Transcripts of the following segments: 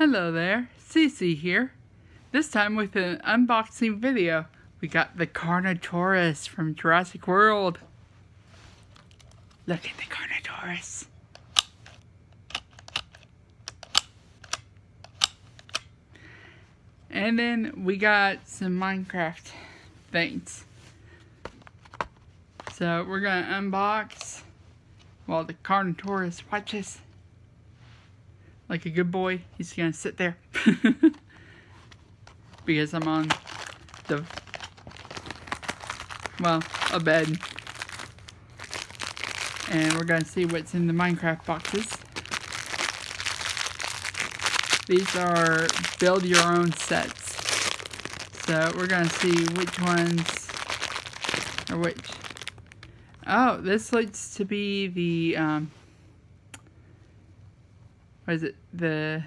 Hello there, Cece here. This time with an unboxing video. We got the Carnotaurus from Jurassic World. Look at the Carnotaurus. And then we got some Minecraft things. So we're gonna unbox while the Carnotaurus watches. Like a good boy, he's gonna sit there. because I'm on the, well, a bed. And we're gonna see what's in the Minecraft boxes. These are build your own sets. So we're gonna see which ones, or which, oh, this looks to be the, um, what is it, the,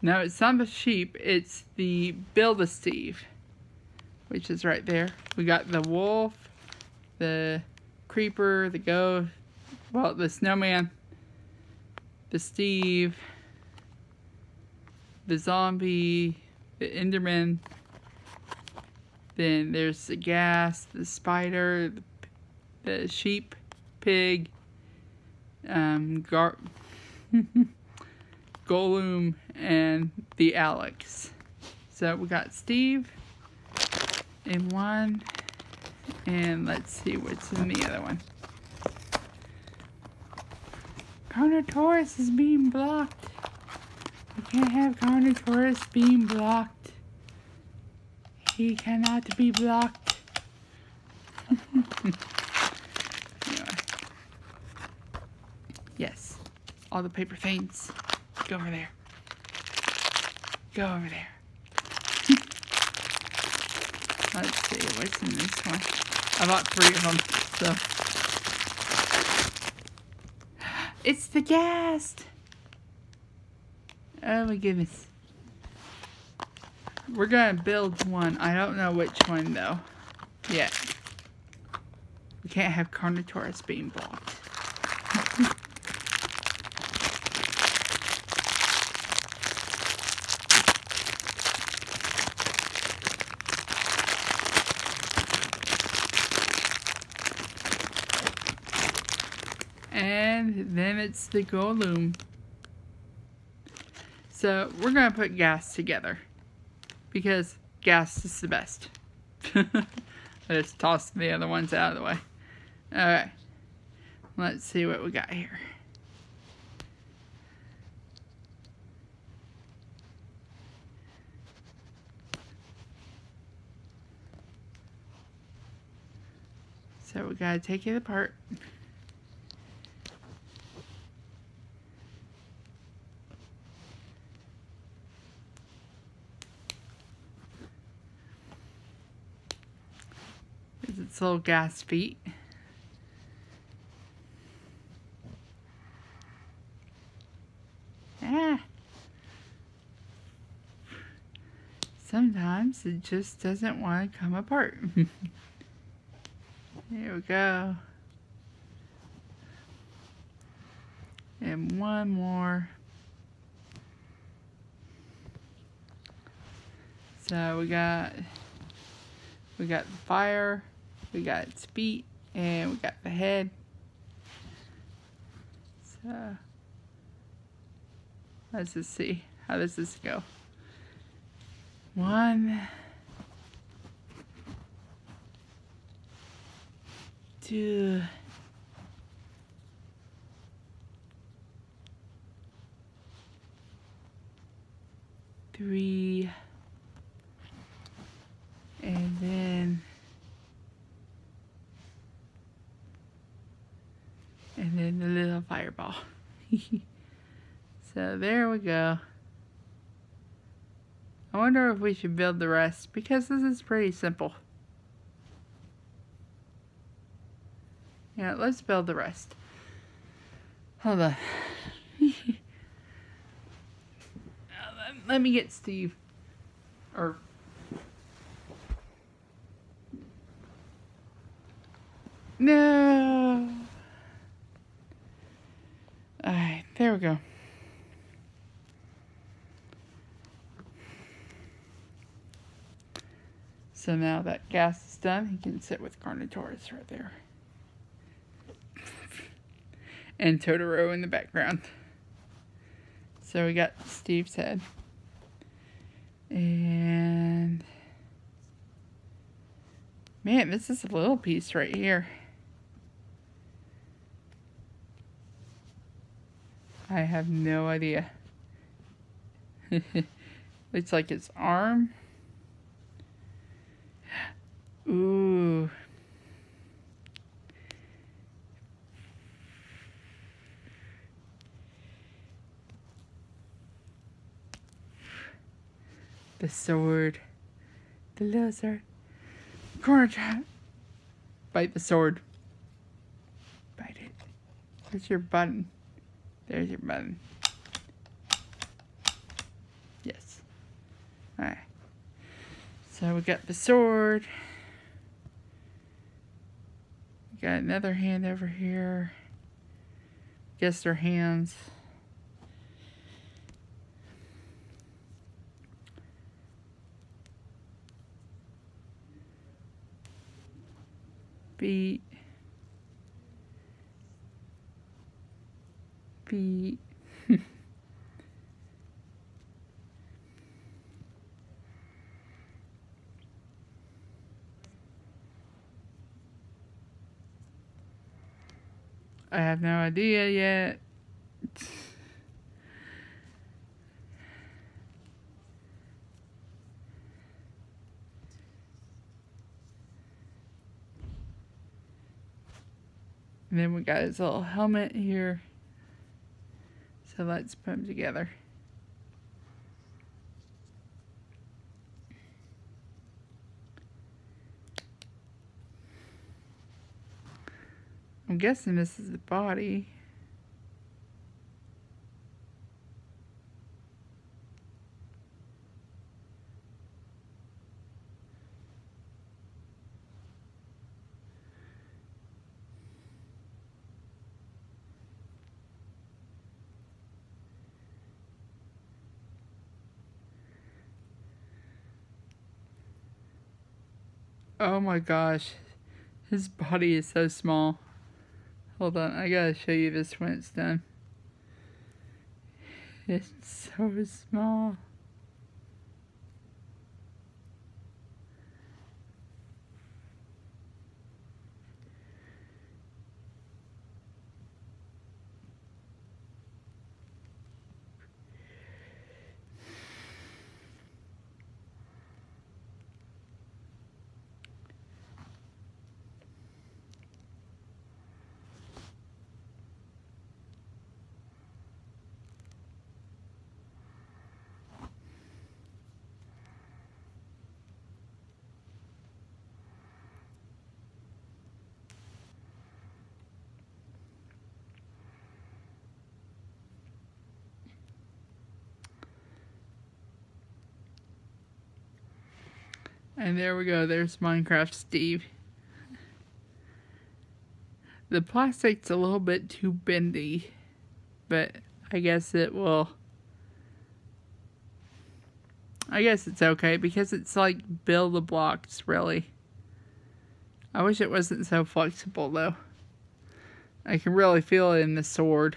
no, it's not the sheep, it's the Build-A-Steve, which is right there. We got the wolf, the creeper, the ghost, well, the snowman, the Steve, the zombie, the Enderman, then there's the ghast, the spider, the, the sheep, pig, um, gar Golem, and the Alex. So we got Steve in one, and let's see what's in the other one. Carnotaurus is being blocked. We can't have Carnotaurus being blocked. He cannot be blocked. anyway. Yes, all the paper things. Go over there. Go over there. Let's see, what's in this one? I bought three of them, so. It's the ghast! Oh my goodness. We're gonna build one. I don't know which one though. Yet. We can't have Carnotaurus being blocked. And then it's the Golem. So we're going to put ghast together. Because ghast is the best. Let's toss the other ones out of the way. Alright. Let's see what we got here. So we gotta take it apart. Its little ghast feet. Ah. Sometimes it just doesn't want to come apart. there we go. And one more. So we got we got the fire we got its feet, and we got the head. So, let's just see. How does this go? One, two, three, and then and then the little fireball. so there we go. I wonder if we should build the rest because this is pretty simple. Yeah, let's build the rest. Hold on. Let me get Steve. Or No. Alright, there we go. So now that ghast is done, he can sit with Carnotaurus right there. and Totoro in the background. So we got Steve's head. And man, this is a little piece right here. I have no idea. Looks like its arm. Ooh. The sword. The lizard. Corner trap. Bite the sword. Bite it. Where's your button? There's your button. Yes. Alright. So we got the sword. We got another hand over here. Guess their hands. Feet. Feet. I have no idea yet. And then we got his little helmet here. So let's put them together. I'm guessing this is the body. Oh my gosh, his body is so small. Hold on, I gotta show you this when it's done. It's so small. And there we go, there's Minecraft Steve. The plastic's a little bit too bendy, but I guess it will... I guess it's okay because it's like build the blocks, really. I wish it wasn't so flexible though. I can really feel it in the sword.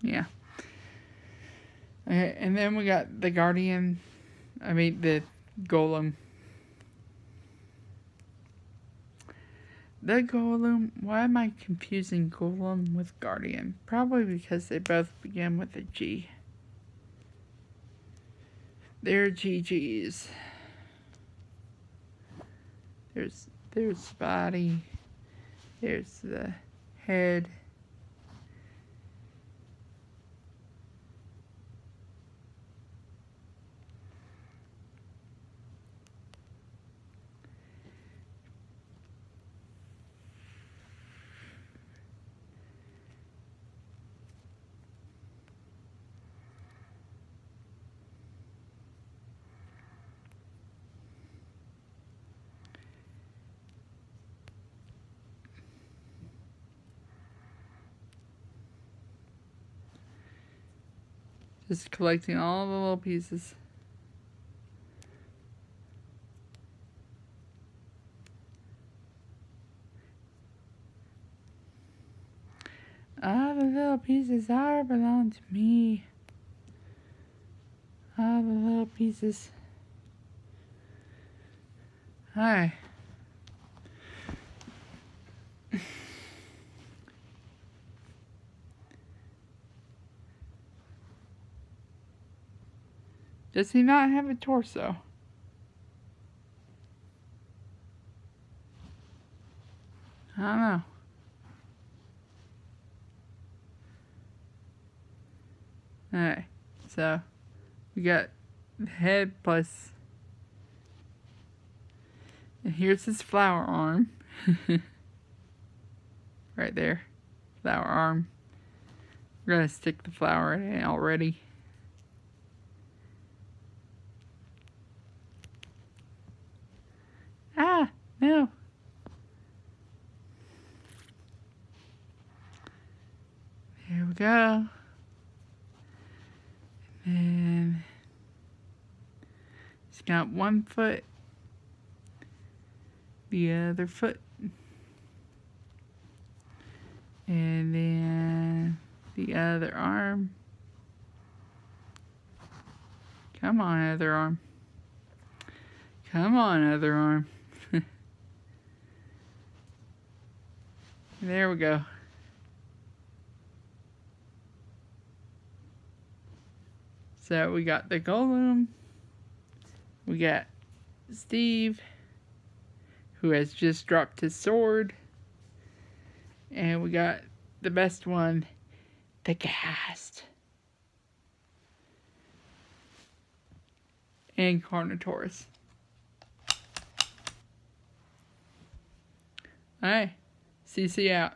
Yeah. And then we got the Guardian. I mean, the Golem. The Golem. Why am I confusing Golem with Guardian? Probably because they both begin with a G. They're GGs. There's there's body. There's the head. Just collecting all the little pieces. All the little pieces are belong to me. All the little pieces. Hi. Does he not have a torso? I don't know. Alright, so we got head plus. And here's his flower arm. right there. Flower arm. We're gonna stick the flower in it already. Ah, no. There we go. And he's got one foot, the other foot, and then the other arm. Come on, other arm. Come on, other arm. There we go. So we got the golem. We got Steve, who has just dropped his sword. And we got the best one, the Ghast. And Carnotaurus. Alright, CC out.